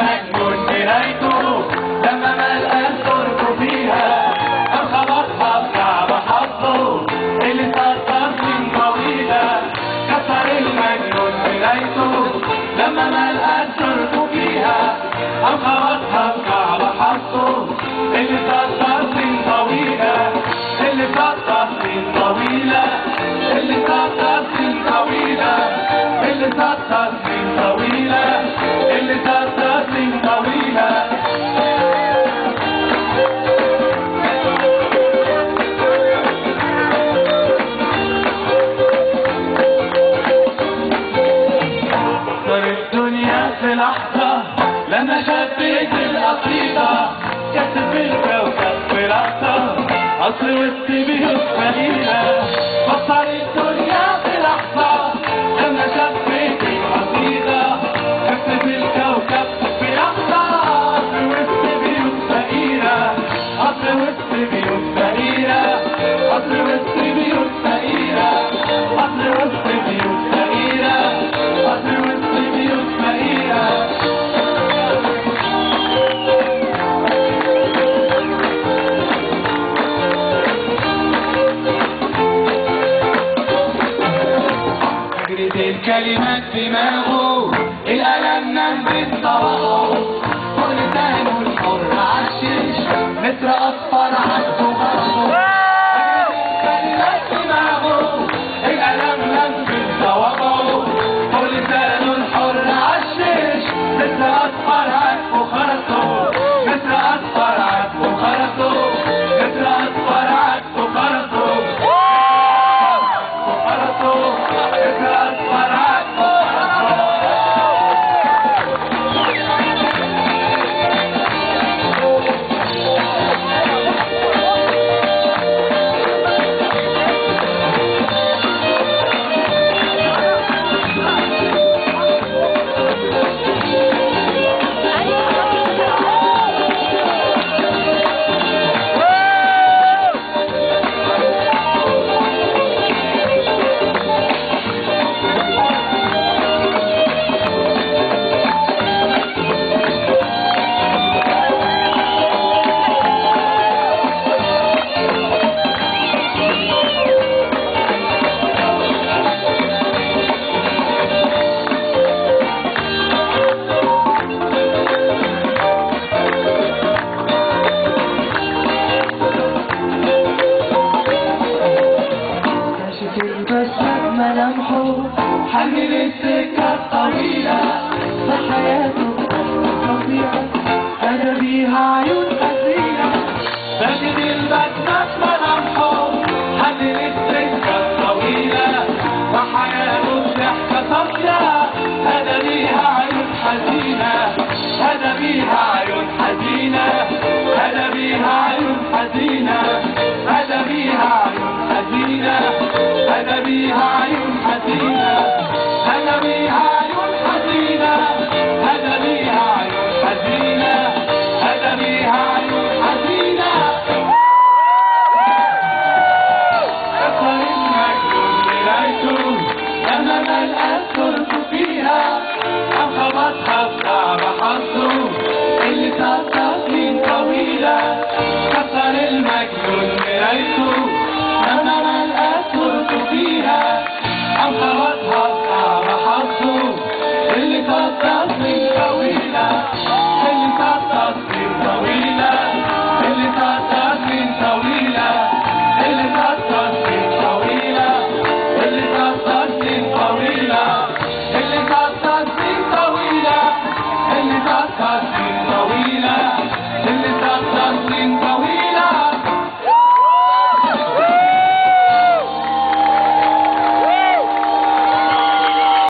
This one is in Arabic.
المجنون نهايته لما ملقاش تركه فيها قام خبطها حظه اللي صدر سنين طويلة كسر المجنون نهايته لما ملقاش تركه فيها قام خبطها حظه اللي صدر سنين طويلة اللي صدر سنين طويلة اللي صدر سنين طويلة اللي صدر لما شبيت القصيدة كتب الكوكب في لحظة عصر وسط بيوت الكلمات دماغه الألم نام بالطبقه ملامحه. حمل السكة الطويلة فحياته فظيعة أنا بيها عيون